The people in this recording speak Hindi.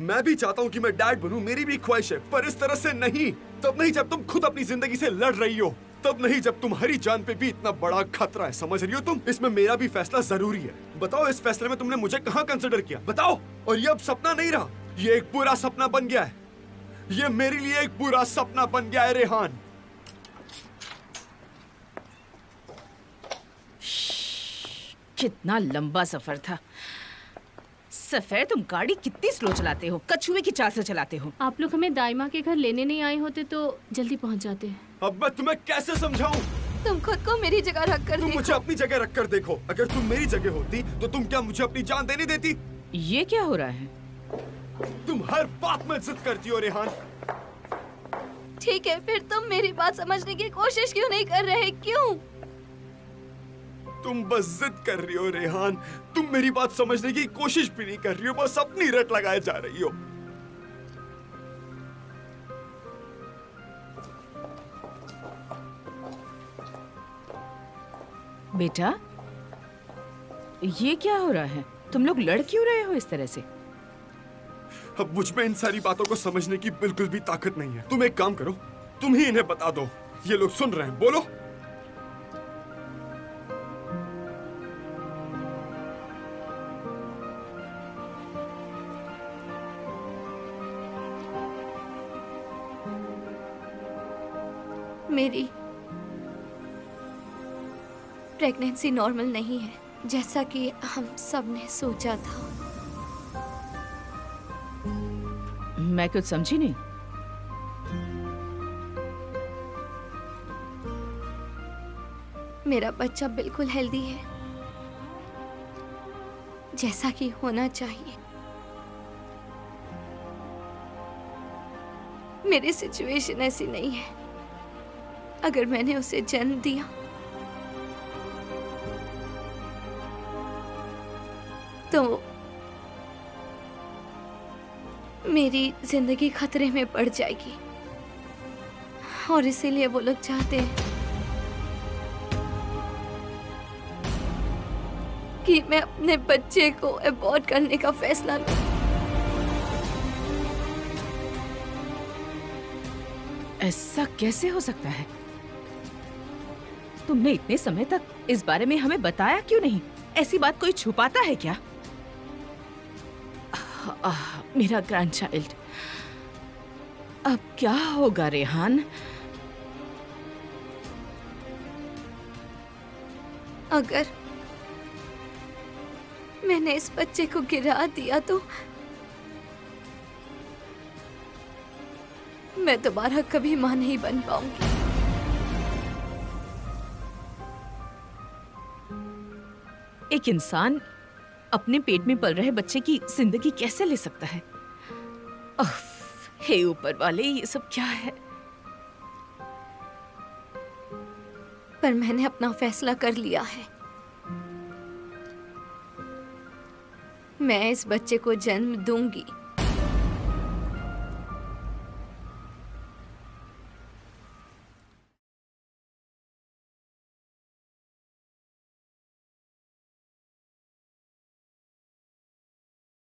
मैं भी चाहता हूँ कि मैं डैड बनूं, मेरी भी ख्वाहिश है, पर इस तरह से नहीं। तब नहीं जब तुम खुद अपनी ज़िंदगी से लड़ रही हो, तब नहीं जब तुम्हारी जान पे भी इतना बड़ा खतरा है, समझ रही हो तुम? इसमें मेरा भी फैसला ज़रूरी है। बताओ, इस फैसले में तुमने मुझे कहाँ कंसिडर किया? बताओ! और ये अब सपना नहीं रहा। ये एक बुरा सपना बन गया है। ये मेरे लिए एक बुरा सपना बन गया है, रेहान। कितना लंबा सफ़र था। सफ़ेद तुम गाड़ी कितनी स्लो चलाते हो? कछुए की चाल से चलाते हो। आप लोग हमें दाइमा के घर लेने नहीं आए होते तो जल्दी पहुँच जाते। अब मैं तुम्हें कैसे समझाऊं? तुम खुद को मेरी जगह रख कर तुम देखो। मुझे अपनी जगह रख कर देखो। अगर तुम मेरी जगह होती तो तुम क्या मुझे अपनी जान देने देती? ये क्या हो रहा है? तुम हर बात में जिद करती हो रेहान। ठीक है फिर तुम मेरी बात समझने की कोशिश क्यों नहीं कर रहे? क्यों? तुम बस जिद कर रही हो रेहान। तुम मेरी बात समझने की कोशिश भी नहीं कर रही हो बस अपनी रट लगाए जा रही हो। बेटा ये क्या हो रहा है? तुम लोग लड़ क्यों रहे हो इस तरह से? अब मुझमें इन सारी बातों को समझने की बिल्कुल भी ताकत नहीं है। तुम एक काम करो तुम ही इन्हें बता दो। ये लोग सुन रहे हैं बोलो। मेरी प्रेगनेंसी नॉर्मल नहीं है जैसा कि हम सबने सोचा था। मैं कुछ समझी नहीं। मेरा बच्चा बिल्कुल हेल्दी है जैसा कि होना चाहिए। मेरी सिचुएशन ऐसी नहीं है। अगर मैंने उसे जन्म दिया। तो मेरी ज़िंदगी खतरे में पड़ जाएगी। और इसीलिए वो लोग चाहते हैं कि मैं अपने बच्चे को अबॉर्ड करने का फैसला लूँ। ऐसा कैसे हो सकता है? तुमने इतने समय तक इस बारे में हमें बताया क्यों नहीं? ऐसी बात कोई छुपाता है क्या? आह, आह, मेरा ग्रैंड चाइल्ड अब क्या होगा रेहान? अगर मैंने इस बच्चे को गिरा दिया तो मैं दोबारा कभी माँ नहीं बन पाऊँगी। एक इंसान अपने पेट में पल रहे बच्चे की ज़िंदगी कैसे ले सकता है? हे ऊपर वाले, ये सब क्या है? पर मैंने अपना फैसला कर लिया है। मैं इस बच्चे को जन्म दूँगी।